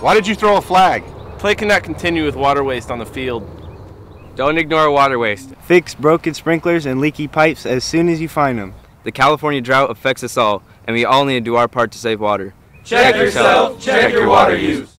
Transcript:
Why did you throw a flag? Play cannot continue with water waste on the field. Don't ignore water waste. Fix broken sprinklers and leaky pipes as soon as you find them. The California drought affects us all, and we all need to do our part to save water. Check yourself, check your water use.